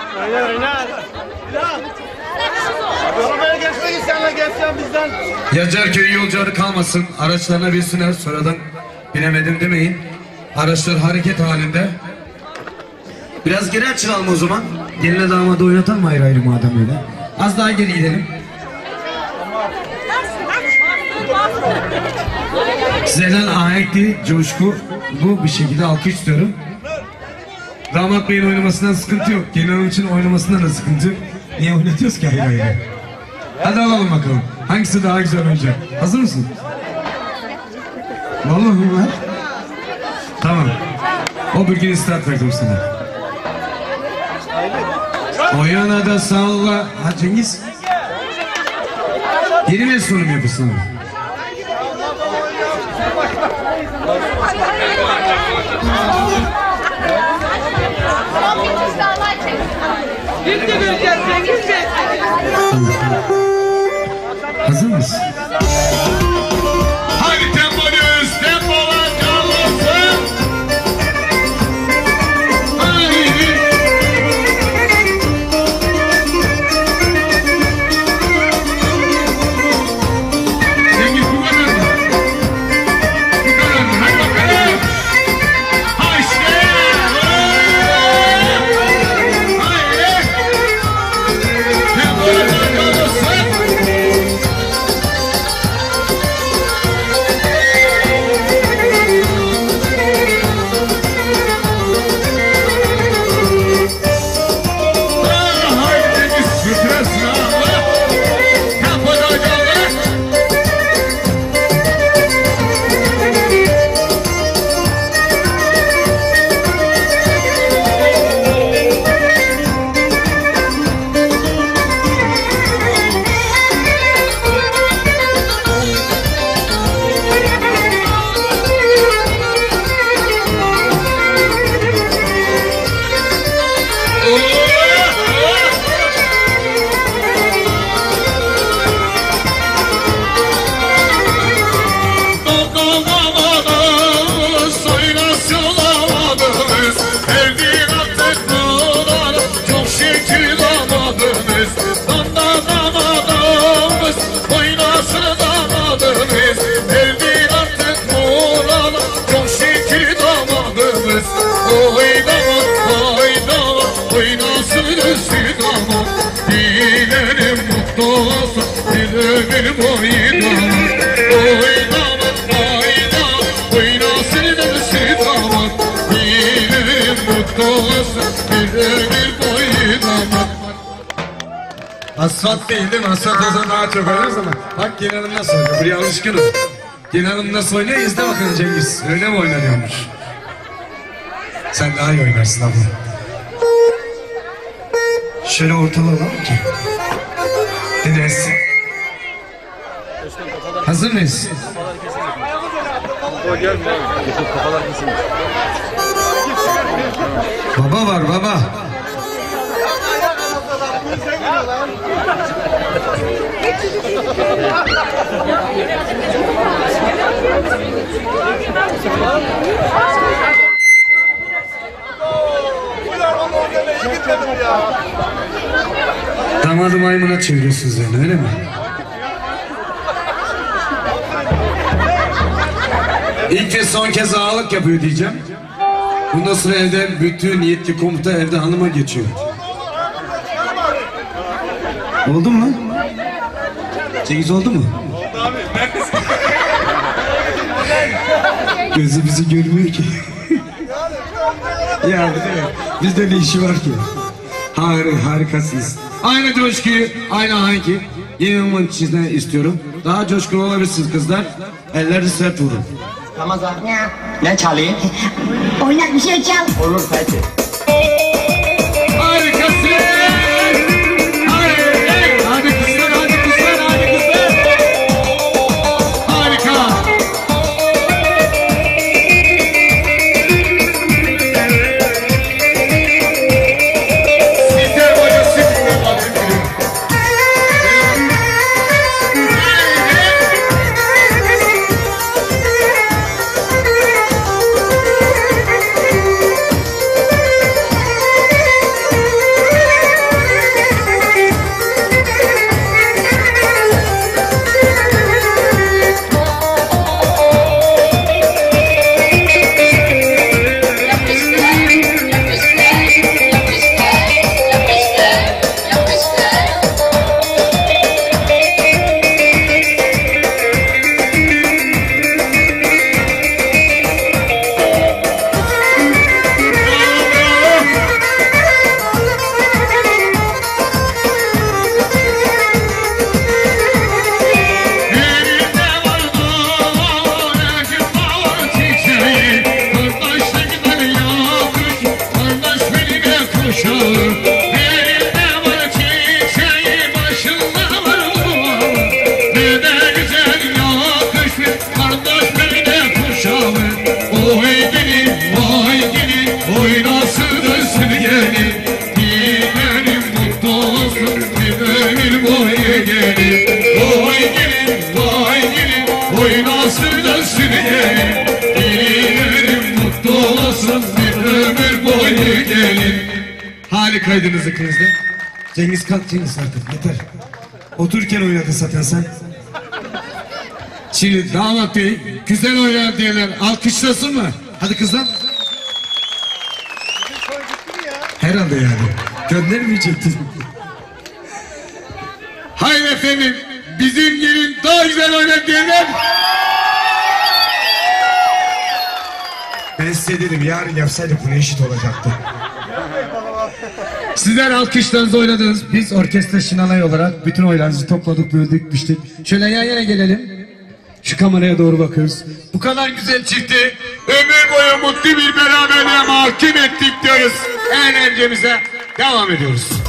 Oynar. Bilal. Arabaya geçmek isteyenler geçsen bizden. Yacarköy yolcuları kalmasın. Araçlarına binsinler. Sonradan binemedim demeyin. Araçlar hareket halinde. Biraz geri açılalım o zaman. Geline damadı oynatalım ayrı ayrı madem öyle. Az daha geri gidelim. Sizlerden ahenkli, coşku, bu bir şekilde alkış istiyorum. Damat Bey'in oynamasından sıkıntı yok. Gelin için oynamasından da sıkıntı yok. Niye oynatıyoruz ki ayrı ayrı? Hadi alalım bakalım. Hangisi daha güzel oynayacak? Hazır mısın? Vallahi mi? Tamam. O bölgeyi start verdim sana. O yana da salla. Ha Cengiz. Yeni mi sunum yapıyorsun abi? Biz de göreceğiz Cengiz Bey. Hazır mısın? Asfalt değil değil mi? Asfalt olsa daha çok oynarız ama. Bak hanım nasıl oynuyor? Buraya alışkınım. Hanım nasıl oynuyor? İzle bakalım Cengiz. Öyle mi oynanıyormuş? Sen daha iyi oynarsın abla. Şöyle ortalayalım ki. Ne? Hazır mıyız? Baba var baba. Damadı maymuna çeviriyorsunuz yani öyle mi? İlk ve son kez ağalık yapıyor diyeceğim. Bundan sonra evde bütün yetki komuta evde hanıma geçiyor. Oldu mu? Cengiz oldu mu? Oldu abi. Gözü bizi görmüyor ki. ya bizde ne işi var ki? Har harikasınız. Aynı coşkuyu, aynı hangi yenilemin içinde istiyorum. Daha coşkulu olabilirsiniz kızlar. Elleri sert vurun. Ramazan. Ne çalayım? Oynak bir şey çal. Olur peki. நீ Kaydınız ikiniz de. Cengiz kalk Cengiz artık yeter. Otururken oynadın zaten sen. Şimdi damat bey güzel oynar diyenler alkışlasın mı? Hadi kızlar. Herhalde yani. Göndermeyecektin. Hayır efendim. Bizim gelin daha güzel oynar diyenler. Ben size dedim yarın yapsaydık bunu eşit olacaktı. Sizler alkışlarınızı oynadınız. Biz orkestra Şinanay olarak bütün oylarınızı topladık, böldük, biçtik. Şöyle yan yana gelelim. Şu kameraya doğru bakıyoruz. Bu kadar güzel çifti ömür boyu mutlu bir beraberliğe mahkum ettik diyoruz. Eğlencemize devam ediyoruz.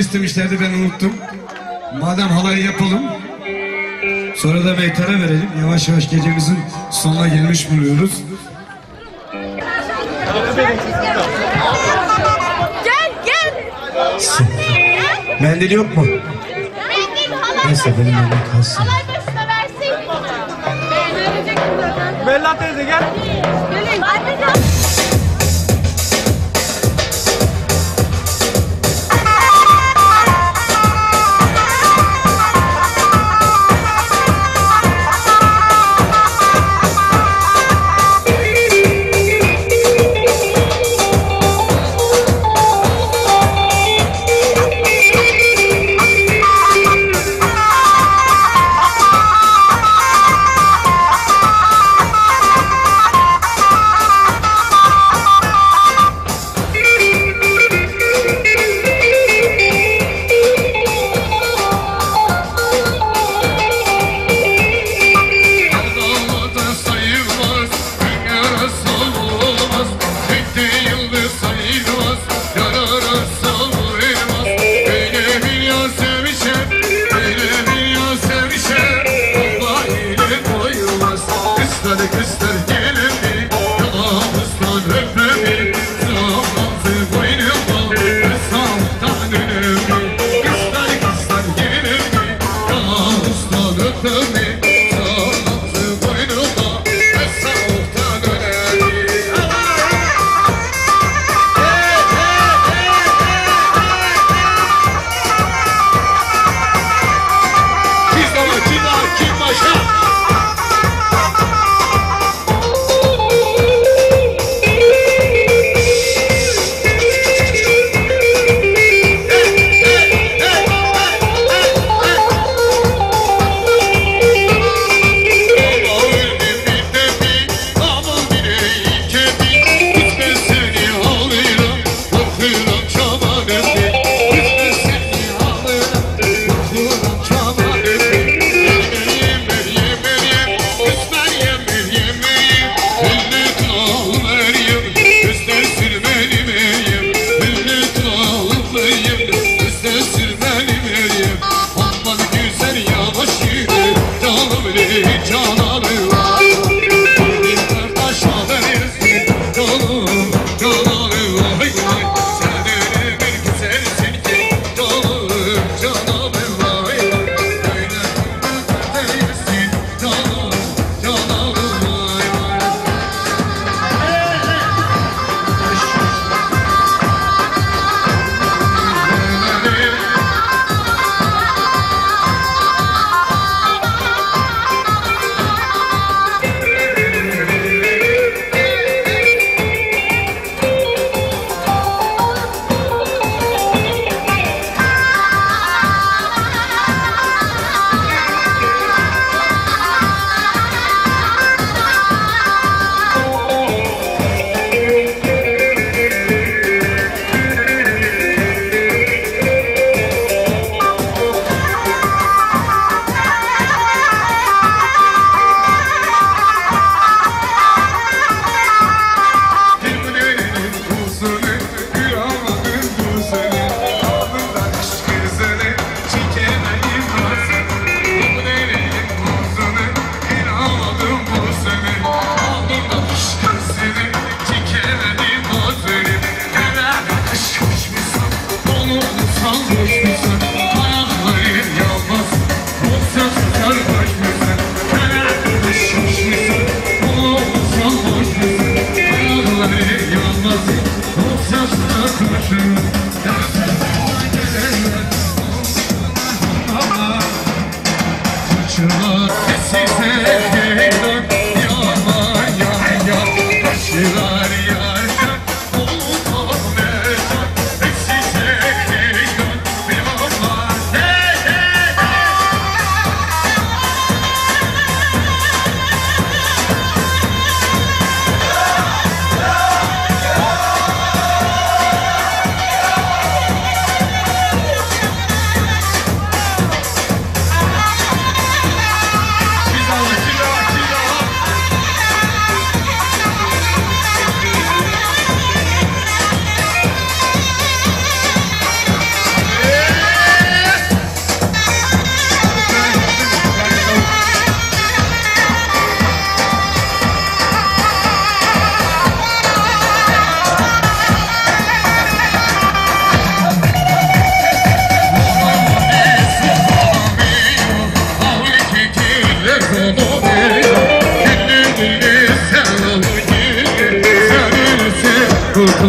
İstemişlerdi ben unuttum. Madem halay yapalım. Sonra da Beytar'a verelim. Yavaş yavaş gecemizin sonuna gelmiş buluyoruz. Gel gel. Mendil yok mu? Neyse benim elim kalsın. Halay başına zaten. Bella teyze gel.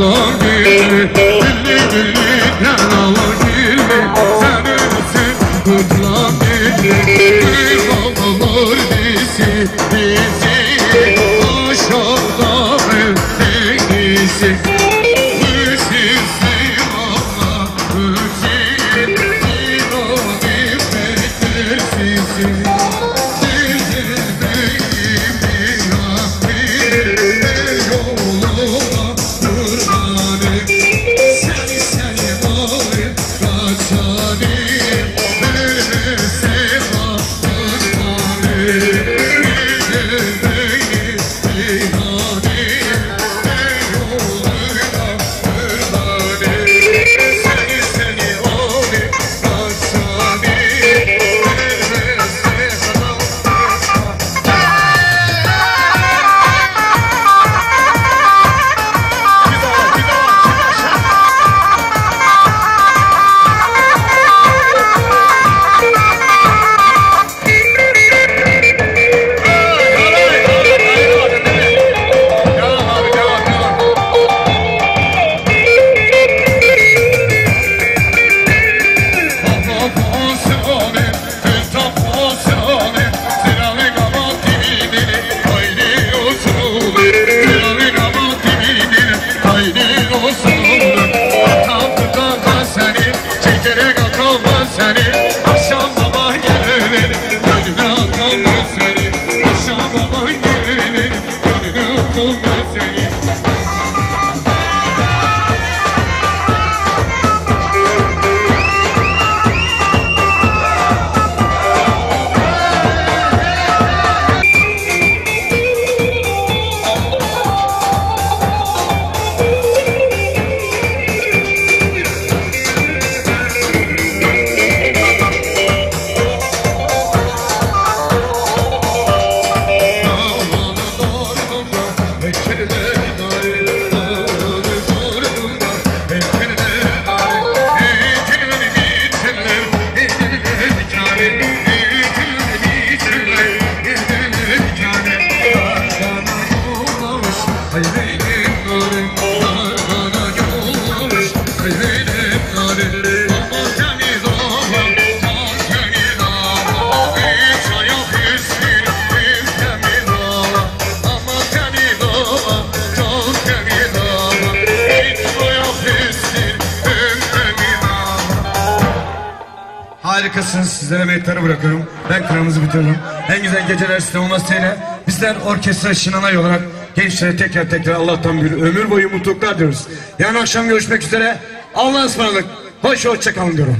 ضربي باللي Sizlere meyitleri bırakıyorum. Ben kırmızı bitiririm. En güzel geceler size olmasıyla bizler orkestra Şinanay olarak gençlere tekrar tekrar Allah'tan bir ömür boyu mutluluklar diyoruz. Yarın akşam görüşmek üzere. Allah'a ısmarladık. Hoş hoşça kalın diyorum.